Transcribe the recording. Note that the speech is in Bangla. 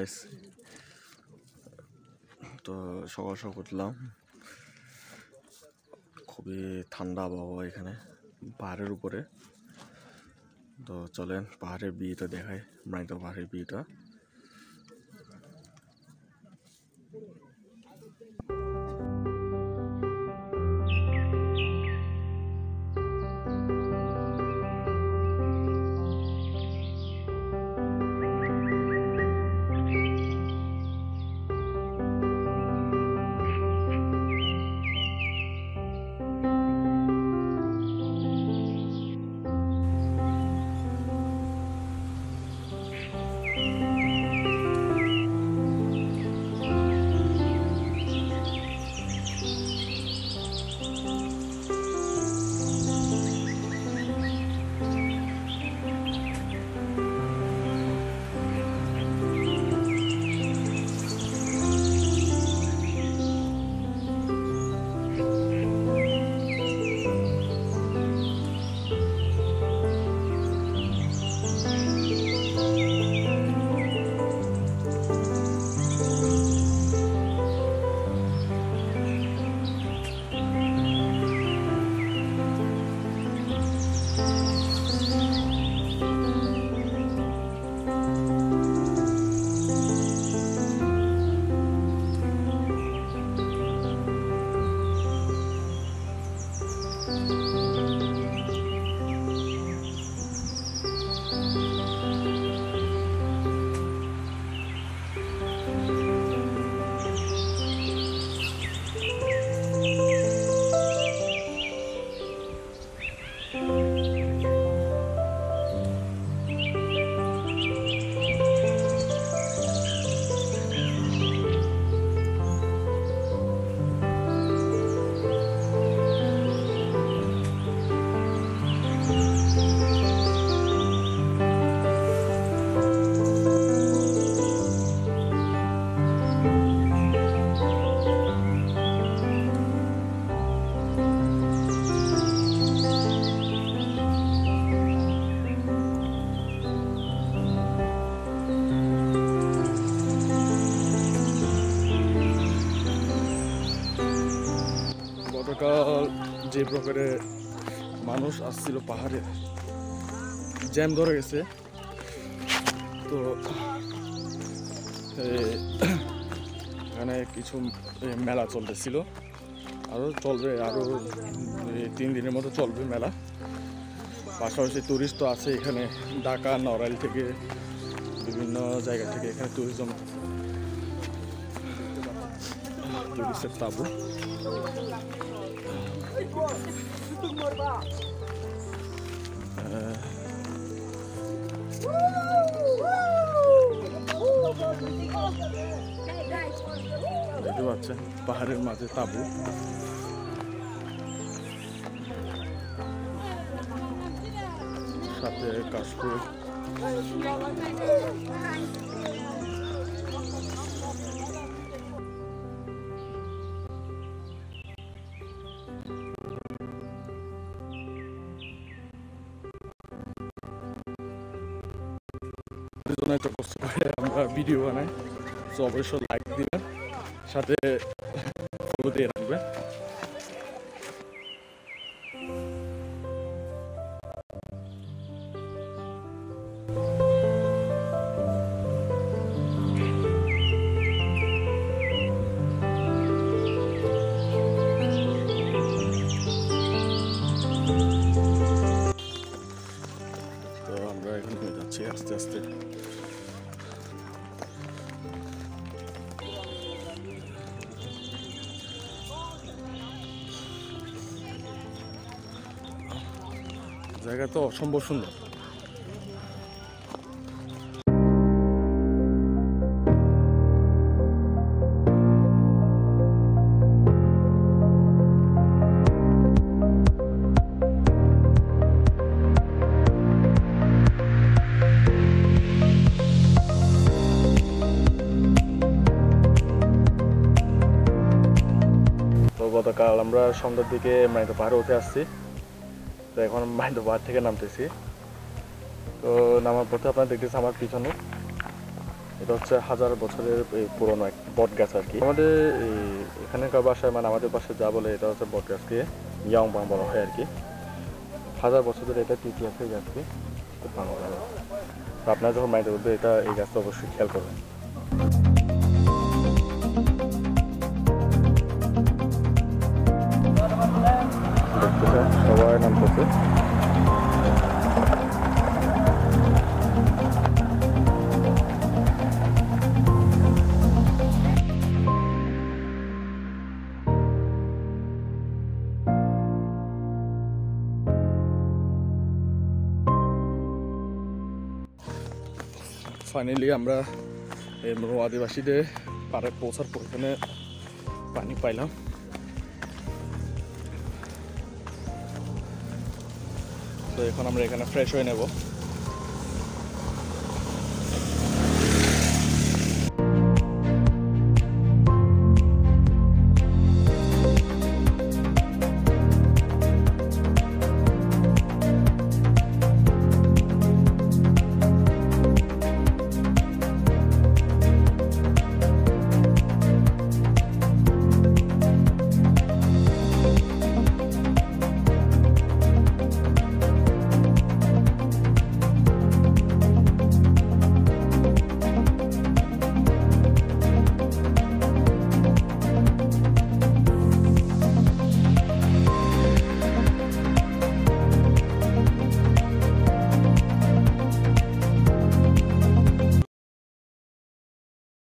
গাইস তো সকাল সকাল উঠলাম। খুবই ঠান্ডা আবহাওয়া এখানে, পাহাড়ের উপরে। তো চলেন পাহাড়ের বিয়েটা দেখায় মাইতো পাহাড়ের বিয়েটা। যে প্রকারে মানুষ আসছিল পাহাড়ে, জ্যাম ধরে গেছে। তো এখানে কিছু মেলা চলতেছিল। আরও চলবে আরও তিন দিনের মতো চলবে মেলা। পাশাপাশি টুরিস্ট তো আছে এখানে, ঢাকা, নড়াইল থেকে, বিভিন্ন জায়গা থেকে এখানে ট্যুরিজম টুরিস্টের তাবু। পাহাড়ের মাঝে তাবু। সাথে কাশফুল। জন্য একটা কষ্ট করে আমরা ভিডিও বানাই। সো অবশ্যই লাইক দিবেন সাথে ফলো দিয়ে রাখবেন জায়গা তো অসম্ভব সুন্দর। গতকাল আমরা সন্ধ্যার দিকে মাইতো পাহাড়ে উঠে আসছি। তো এখন মাইতো পাহাড় থেকে নামতেছি। তো নামার পথে আপনারা দেখতেছি আমার পিছনে। এটা হচ্ছে হাজার বছরের এই পুরনো এক বট গাছ আর কি। আমাদের এখানকার বাসায় মানে আমাদের বাসায় যা বলে, এটা হচ্ছে বট গাছকে ইয়াং বাং বলা হয় আর কি। হাজার বছর ধরে এটা ইতিহাস হয়ে যাচ্ছে তো আপনারা যখন মাইন্ডে উঠবে, এটা এই গাছটা অবশ্যই খেয়াল করবেন। ফাইনালি আমরা, এই মরু আদিবাসীদের পাড়ে পৌঁছার পর এখানে পানি পাইলাম। তো এখন আমরা এখানে ফ্রেশ হয়ে নেব।